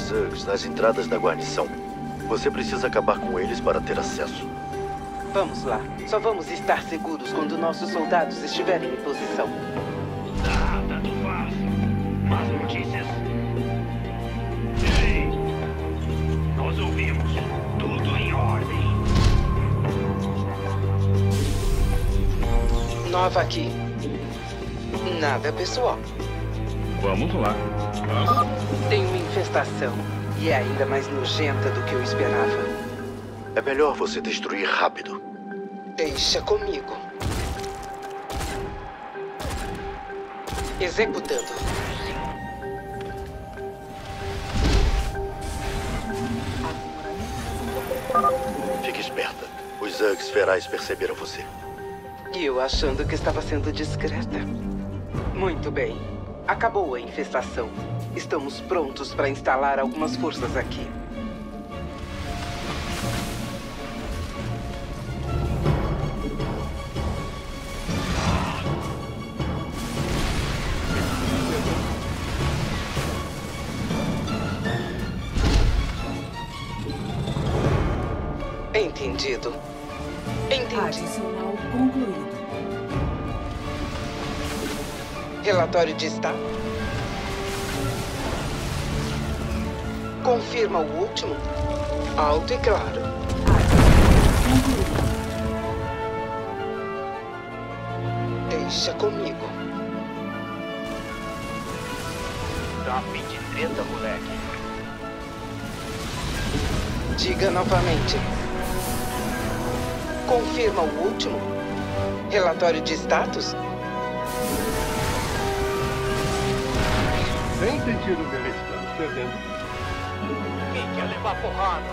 Zergs nas entradas da guarnição. Você precisa acabar com eles para ter acesso. Vamos lá. Só vamos estar seguros quando nossos soldados estiverem em posição. Ah, tanto faz. Más notícias? Ei! Nós ouvimos. Tudo em ordem. Nova aqui. Nada pessoal. Vamos lá. Tem infestação. E é ainda mais nojenta do que eu esperava. É melhor você destruir rápido. Deixa comigo. Executando. Fique esperta. Os Zergs ferais perceberam você. E eu achando que estava sendo discreta. Muito bem. Acabou a infestação. Estamos prontos para instalar algumas forças aqui. Entendido. Entendido. Adicional concluído. Relatório de estado. Confirma o último? Alto e claro. Deixa comigo. Tá fim de treta, moleque. Diga novamente. Confirma o último? Relatório de status? Sem sentido, bebê. Estamos perdendo. Quem quer levar porrada?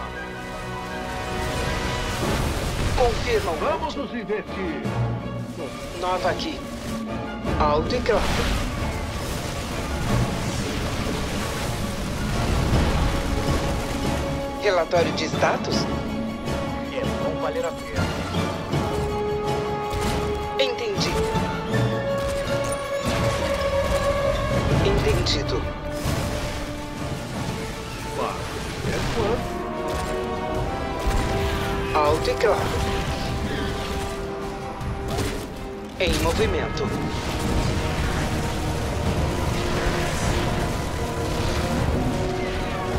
Confirma o Vamos nos divertir. Nova aqui. Alto e claro. Relatório de status? É bom valer a pena. Quanto? Alto e claro. Em movimento.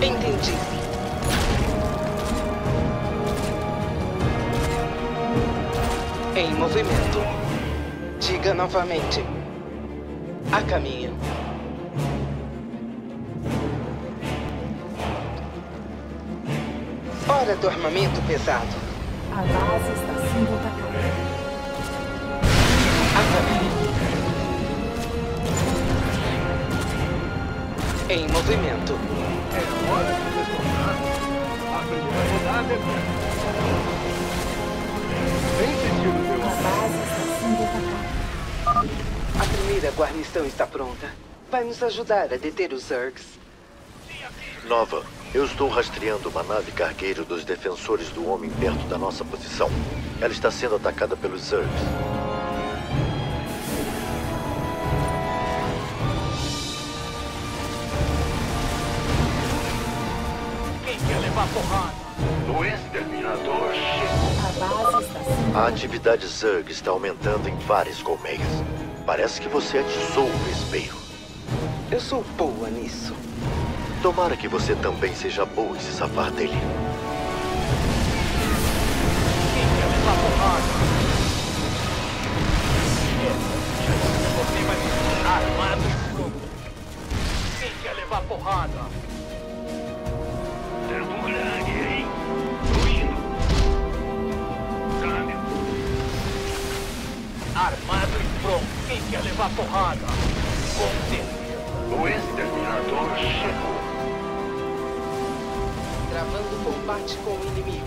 Entendi. Em movimento. Diga novamente. A caminho. Hora do armamento pesado. A base está sendo atacada. A caminho. Em movimento. É hora de detonar. A primeira rodada é Sem sentido, meu A base está sendo atacada. A primeira guarnição está pronta. Vai nos ajudar a deter os Zergs. Nova, eu estou rastreando uma nave cargueiro dos defensores do homem perto da nossa posição. Ela está sendo atacada pelos Zergs. Quem quer levar porrada? O exterminador chegou. A base está sendo A atividade Zerg está aumentando em várias colmeias. Parece que você atizou o vespeiro. Eu sou boa nisso. Tomara que você também seja boa em se safar dele. Você vai armado e. Quem quer levar porrada? Grande, hein? Câmbio. Armado e pronto. Quem quer levar porrada? Com certeza. O exterminador chegou. Gravando combate com o inimigo.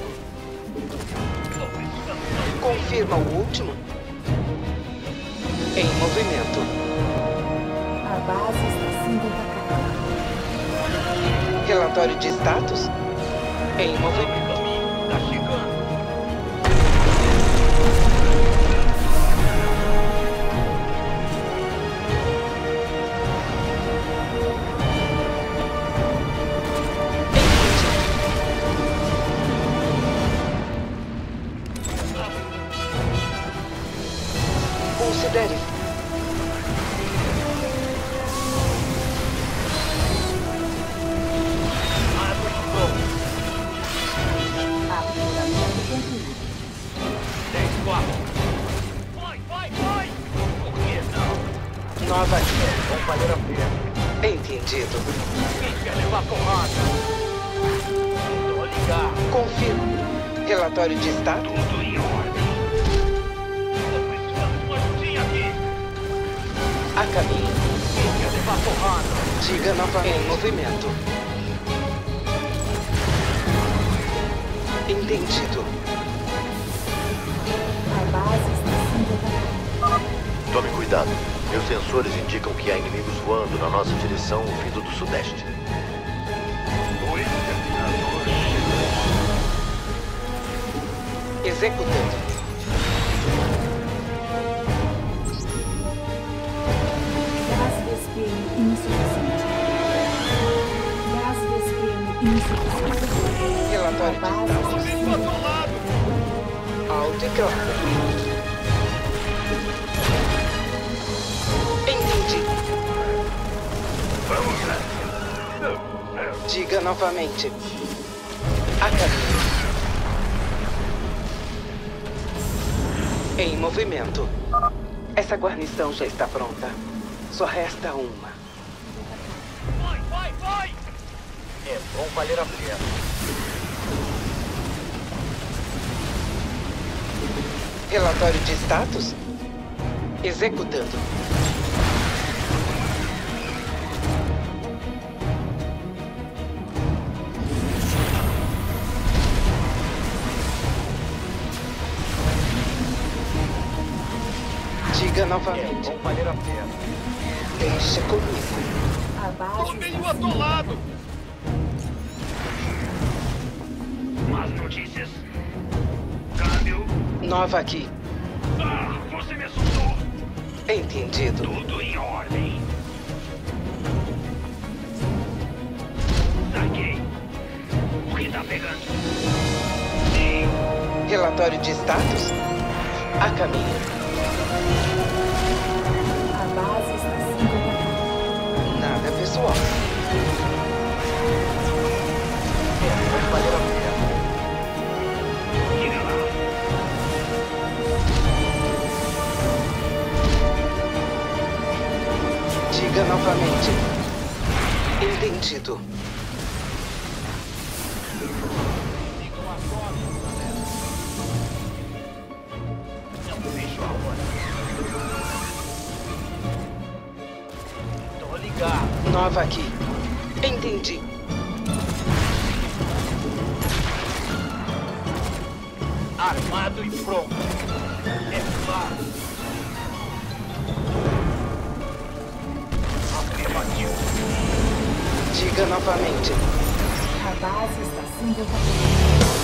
Confirma o último? Em movimento. A base está sendo atacada. Relatório de status? Em movimento. Nova aqui. A pena. Entendido. Quem quer levar porrada? Tô ligado. Confirmo. Relatório de status? Tudo em ordem. Tô precisando de uma ajudinha aqui. A caminho. Quem quer levar porrada? Diga novamente. Em movimento. Entendido. A base está sendo atacada. Tome cuidado. Meus sensores indicam que há inimigos voando na nossa direção vindo do sudeste. Executando. Gás VSPM insuficiente. Gás VSPM insuficiente. Relatório de. Alto e claro. Diga novamente. A caminho. Em movimento. Essa guarnição já está pronta. Só resta uma. Vai, vai, vai! É bom valer a pena. Relatório de status? Executando. Diga É novamente. bom valer a pena. Deixa comigo. A base Tô meio atolado. Más notícias. Câmbio. Nova aqui. Ah, você me assustou. Entendido. Tudo em ordem. Saquei. O que tá pegando? Sim. Relatório de status? A caminho. Nada pessoal. É. Diga lá. Diga novamente. Entendido. Nova aqui. Entendi. Armado e pronto. É claro. Afirmativo. Diga novamente. A base está sendo atacada.